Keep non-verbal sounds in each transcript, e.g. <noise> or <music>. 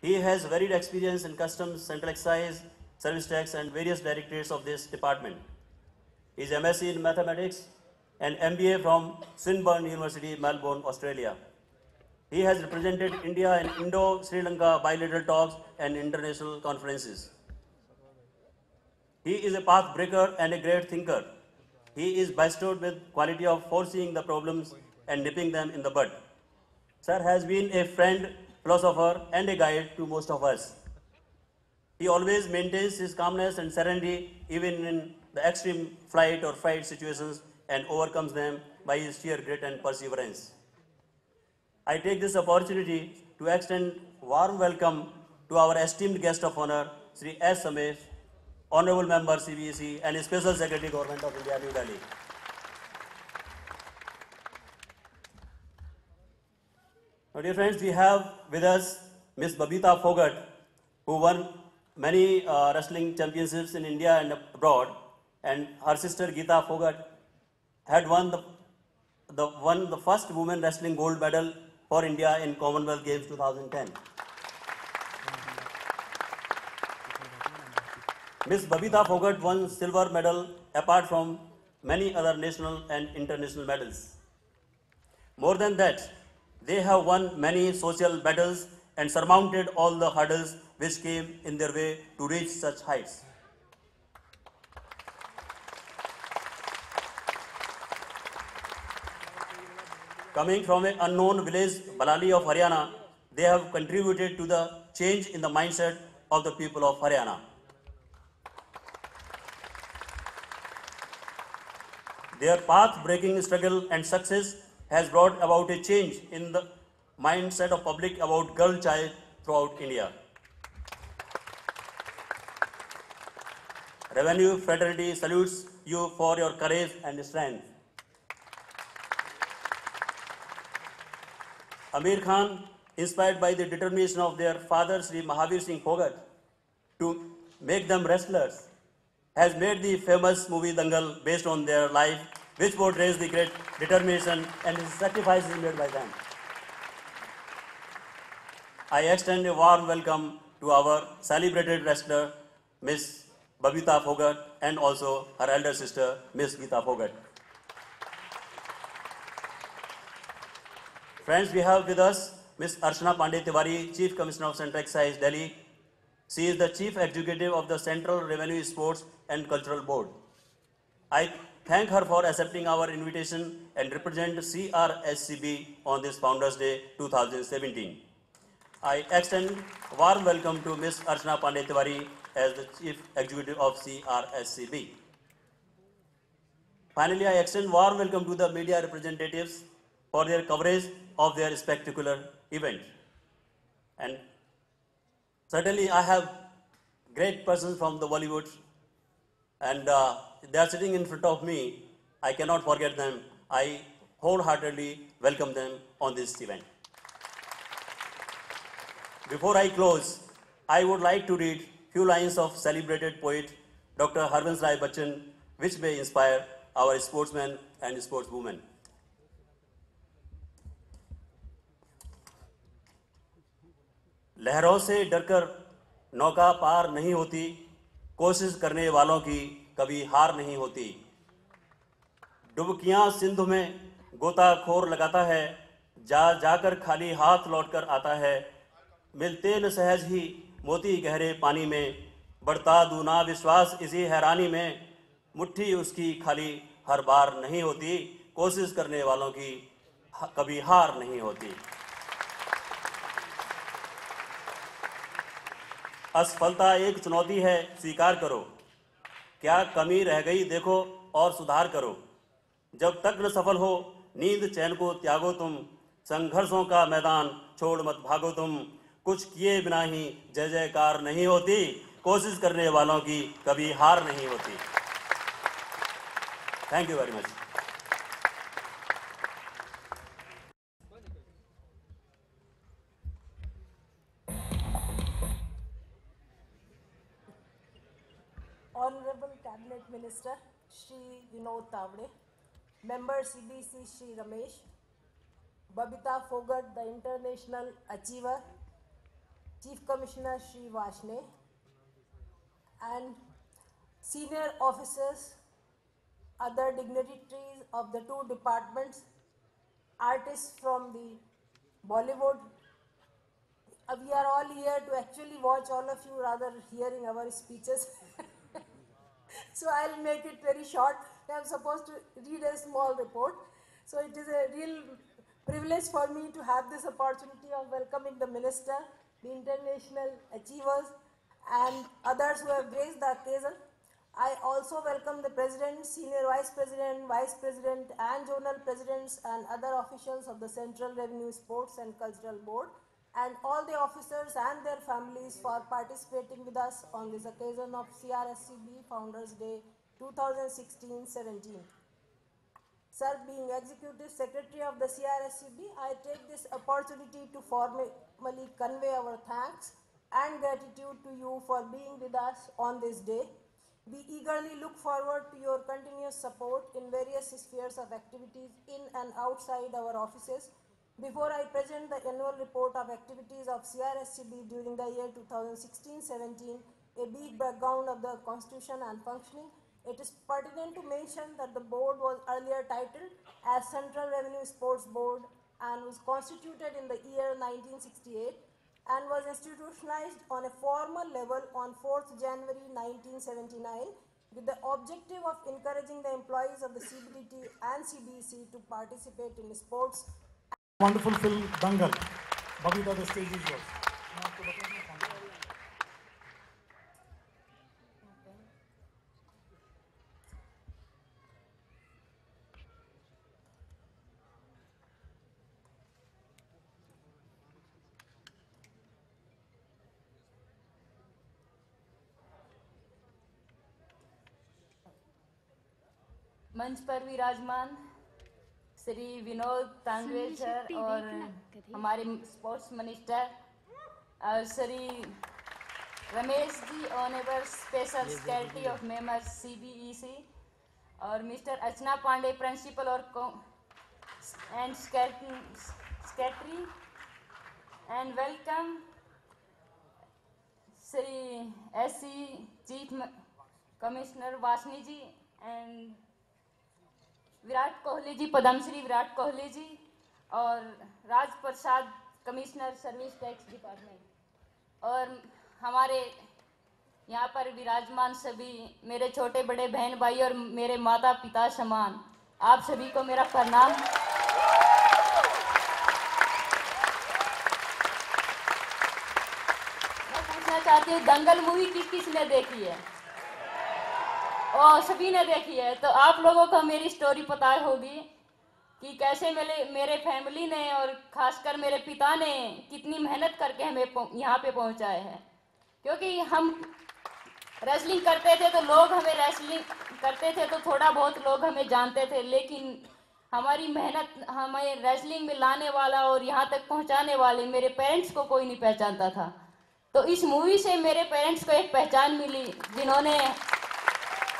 He has varied experience in customs, central excise, service tax, and various directorates of this department. He is MSc in mathematics and MBA from Swinburne University, Melbourne, Australia. He has represented India in Indo-Sri Lanka bilateral talks and international conferences. He is a path breaker and a great thinker. He is bestowed with quality of foreseeing the problems and nipping them in the bud. Sir has been a friend, philosopher, and a guide to most of us. He always maintains his calmness and serenity even in the extreme flight or fight situations and overcomes them by his sheer grit and perseverance. I take this opportunity to extend warm welcome to our esteemed guest of honor, Sri S. Samesh, Honorable Member CBC and Special Secretary Government of India, New Delhi. Dear friends, we have with us Miss Babita Fogart, who won many uh, wrestling championships in India and abroad, and her sister Geeta Fogart had won the, the won the first women wrestling gold medal for India in Commonwealth Games 2010. Miss Babita Fogart won silver medal apart from many other national and international medals. More than that, they have won many social battles and surmounted all the hurdles which came in their way to reach such heights. Coming from an unknown village, Balali of Haryana, they have contributed to the change in the mindset of the people of Haryana. Their path-breaking struggle and success has brought about a change in the mindset of public about girl child throughout India. Revenue Fraternity salutes you for your courage and strength. Amir Khan, inspired by the determination of their father Sri Mahavir Singh Phogat to make them wrestlers, has made the famous movie Dangal based on their life, which portrays the great determination and sacrifices made by them. I extend a warm welcome to our celebrated wrestler, Miss Babita Phogat, and also her elder sister, Miss Geeta Phogat. Friends, we have with us Ms. Archana Pandey Tiwari, Chief Commissioner of Central Excise, Delhi. She is the Chief Executive of the Central Revenue Sports and Cultural Board. I thank her for accepting our invitation and represent CRSCB on this Founders Day 2017. I extend warm welcome to Ms. Archana Pandey Tiwari as the Chief Executive of CRSCB. Finally, I extend warm welcome to the media representatives for their coverage of their spectacular event. And certainly I have great persons from the Bollywood and uh, they are sitting in front of me. I cannot forget them. I wholeheartedly welcome them on this event. Before I close, I would like to read few lines of celebrated poet Dr. Harvans Rai Bachchan, which may inspire our sportsmen and sportswomen. लहरों से डरकर नौका पार नहीं होती कोशिश करने वालों की कभी हार नहीं होती। डुबकियाँ सिंधु में गोताखोर लगाता है, जा जाकर खाली हाथ लौटकर आता है। मिलते न सहज ही मोती गहरे पानी में, बढ़ता दूना विश्वास इसी हैरानी में। मुट्ठी उसकी खाली हर बार नहीं होती, कोशिश करने वालों की कभी हार नहीं होती। असफलता एक चुनौती है, स्वीकार करो। क्या कमी रह गई देखो और सुधार करो। जब तक न सफल हो, नींद चैन को त्यागो तुम। संघर्षों का मैदान छोड़ मत भागो तुम। कुछ किए बिना ही जय जयकार नहीं होती। कोशिश करने वालों की कभी हार नहीं होती। Thank you very much Honorable Cabinet Minister Shri Vinod Tavade, Member CBC Shri Ramesh, Babita Fogart, the International Achiever, Chief Commissioner Shri Vashne, and senior officers, other dignitaries of the two departments, artists from the Bollywood. Uh, we are all here to actually watch all of you rather hearing our speeches. <laughs> so I'll make it very short. I'm supposed to read a small report. So it is a real privilege for me to have this opportunity of welcoming the minister, the international achievers, and others who have graced the occasion. I also welcome the president, senior vice president, vice president, and zonal presidents and other officials of the Central Revenue Sports and Cultural Board, and all the officers and their families for participating with us on this occasion of CRSCB Founders Day 2016-17. Sir, being Executive Secretary of the CRSCB, I take this opportunity to formally convey our thanks and gratitude to you for being with us on this day. We eagerly look forward to your continuous support in various spheres of activities in and outside our offices. Before I present the annual report of activities of CRSCB during the year 2016-17, a brief background of the constitution and functioning, it is pertinent to mention that the board was earlier titled as Central Revenue Sports Board and was constituted in the year 1968 and was institutionalized on a formal level on 4th January 1979 with the objective of encouraging the employees of the CBDT and CBC to participate in sports wonderful film Dangal. Babita, the stage is yours. है। मंच पर विराजमान Shri Vinod तांडवे sir और हमारे sports minister और Shri Ramesh ji honourable special secretary of members CBEC और mister Archana Pandey principal और and secretary and welcome Shri S C chief commissioner Vasani ji and Virat Kohli ji, Padmashri Virat Kohli ji और Raj Prasad commissioner service tax department. और हमारे यहाँ पर विराजमान सभी मेरे छोटे बड़े बहन भाई और मेरे माता पिता समान, आप सभी को मेरा प्रणाम। मैं पूछना चाहती हूँ, दंगल मूवी किस किसने देखी है? और सभी ने देखी है। तो आप लोगों को मेरी स्टोरी पता होगी कि कैसे मेरे मेरे फैमिली ने और खासकर मेरे पिता ने कितनी मेहनत करके हमें यहाँ पे पहुँचाए हैं। क्योंकि हम रेसलिंग करते थे तो लोग हमें रेसलिंग करते थे तो थोड़ा बहुत लोग हमें जानते थे, लेकिन हमारी मेहनत, हमें रेसलिंग में लाने वाला और यहाँ तक पहुँचाने वाले मेरे पेरेंट्स को कोई नहीं पहचानता था। तो इस मूवी से मेरे पेरेंट्स को एक पहचान मिली जिन्होंने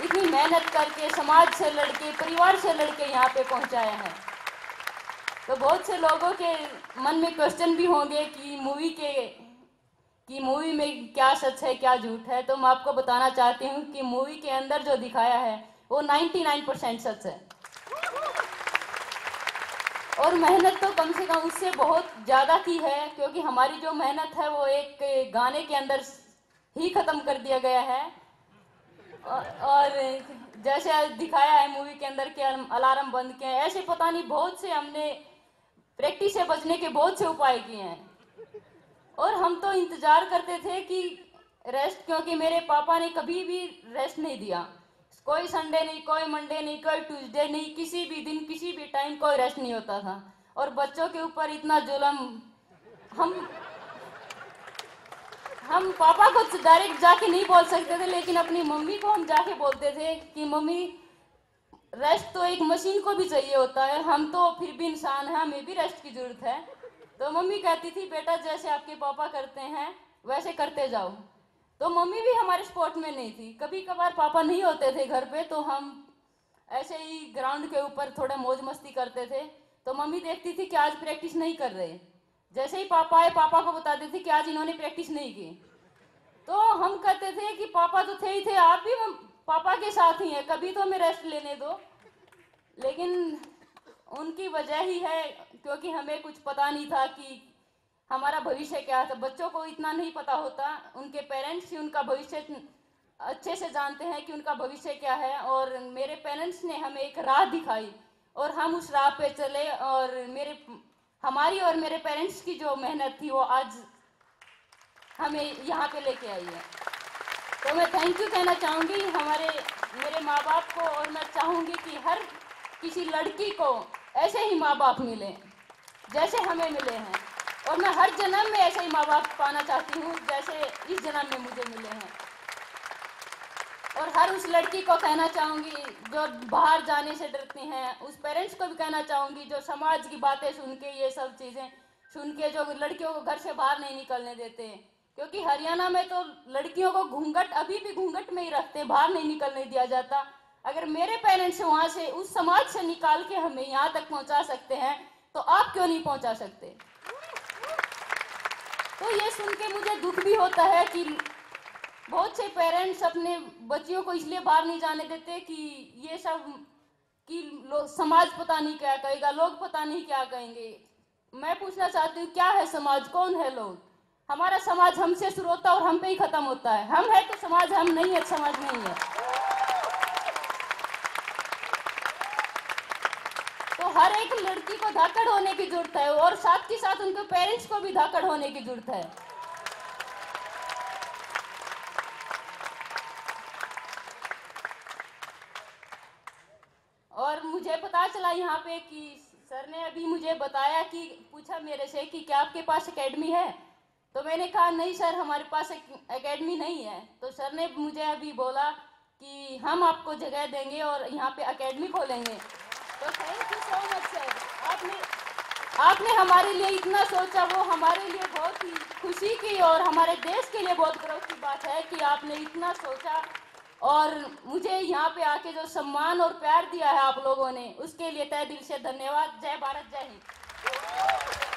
इतनी मेहनत करके, समाज से लड़के, परिवार से लड़के यहाँ पे पहुँचाया है। तो बहुत से लोगों के मन में क्वेश्चन भी होंगे कि मूवी के, कि मूवी में क्या सच है, क्या झूठ है। तो मैं आपको बताना चाहती हूँ कि मूवी के अंदर जो दिखाया है, वो 99 परसेंट सच है। और मेहनत तो कम से कम उससे बहुत ज़्यादा की है, क्योंकि हमारी जो मेहनत है, वो एक गाने के अंदर ही ख़त्म कर दिया गया है। और जैसे दिखाया है मूवी के अंदर के अलार्म बंद किए हैं। ऐसे पता नहीं, बहुत से हमने प्रैक्टिस से बचने के बहुत से उपाय किए हैं। और हम तो इंतज़ार करते थे कि रेस्ट क्योंकि मेरे पापा ने कभी भी रेस्ट नहीं दिया। कोई संडे नहीं, कोई मंडे नहीं, कोई ट्यूसडे नहीं, किसी भी दिन, किसी भी टाइम कोई रेस्ट नहीं होता था। और बच्चों के ऊपर इतना जुलम, हम हम पापा को डायरेक्ट जाके नहीं बोल सकते थे, लेकिन अपनी मम्मी को हम जाके बोलते थे कि, मम्मी रेस्ट तो एक मशीन को भी चाहिए होता है, हम तो फिर भी इंसान हैं, हमें भी रेस्ट की ज़रूरत है। तो मम्मी कहती थी, बेटा, जैसे आपके पापा करते हैं, वैसे करते जाओ। तो मम्मी भी हमारे स्पोर्ट में नहीं थी। कभी कभार पापा नहीं होते थे घर पे तो हम ऐसे ही ग्राउंड के ऊपर थोड़ा मौज मस्ती करते थे। तो मम्मी देखती थी कि आज प्रैक्टिस नहीं कर रहे। जैसे ही पापा आए, पापा को बताते थे कि आज इन्होंने प्रैक्टिस नहीं की। तो हम कहते थे कि पापा तो थे ही थे, आप भी पापा के साथ ही हैं, कभी तो हमें रेस्ट लेने दो। लेकिन उनकी वजह ही है, क्योंकि हमें कुछ पता नहीं था कि हमारा भविष्य क्या तो बच्चों को इतना नहीं पता होता, उनके पेरेंट्स ही उनका भविष्य अच्छे से जानते हैं कि उनका भविष्य क्या है। और मेरे पेरेंट्स ने हमें एक राह दिखाई, और हम उस राह पे चले, और मेरे हमारी और मेरे पेरेंट्स की जो मेहनत थी, वो आज हमें यहाँ पे लेके आई है। तो मैं थैंक यू कहना चाहूँगी, हमारे, मेरे माँ बाप को, और मैं चाहूँगी कि हर किसी लड़की को ऐसे ही माँ बाप मिले, जैसे हमें मिले हैं। और मैं हर जन्म में ऐसे ही माँ बाप पाना चाहती हूँ, जैसे इस जन्म में मुझे मिले हैं। और हर उस लड़की को कहना चाहूँगी, जो बाहर जाने से डरती हैं, उस पेरेंट्स को भी कहना चाहूँगी, जो समाज की बातें सुन के ये सब चीज़ें सुन के जो लड़कियों को घर से बाहर नहीं निकलने देते। क्योंकि हरियाणा में तो लड़कियों को घूंघट, अभी भी घूंघट में ही रखते हैं, बाहर नहीं निकलने दिया जाता। अगर मेरे पेरेंट्स वहाँ से, उस समाज से निकाल के हमें यहाँ तक पहुँचा सकते हैं तो आप क्यों नहीं पहुँचा सकते? तो ये सुन के मुझे दुख भी होता है कि बहुत से पेरेंट्स अपने बच्चियों को इसलिए बाहर नहीं जाने देते कि ये सब कि समाज पता नहीं क्या कहेगा, लोग पता नहीं क्या कहेंगे। मैं पूछना चाहती हूँ, क्या है समाज? कौन है लोग? हमारा समाज हमसे शुरू होता है और हम पे ही खत्म होता है। हम है तो समाज, हम नहीं है तो समाज नहीं है। तो हर एक लड़की को धाकड़ होने की ज़रूरत है और साथ के साथ उनके पेरेंट्स को भी धाकड़ होने की ज़रूरत है और मुझे पता चला यहाँ पे कि सर ने अभी मुझे बताया कि, पूछा मेरे से कि क्या आपके पास एकेडमी है? तो मैंने कहा, नहीं सर, हमारे पास एकेडमी नहीं है। तो सर ने मुझे अभी बोला कि हम आपको जगह देंगे और यहाँ पे एकेडमी खोलेंगे। तो thank you so much sir आपने आपने हमारे लिए इतना सोचा, वो हमारे लिए बहुत ही खुशी की और हमारे देश के लिए बहुत गर्व की बात है कि आपने इतना सोचा। और मुझे यहाँ पे आके जो सम्मान और प्यार दिया है आप लोगों ने, उसके लिए तय दिल से धन्यवाद। जय भारत, जय हिंद।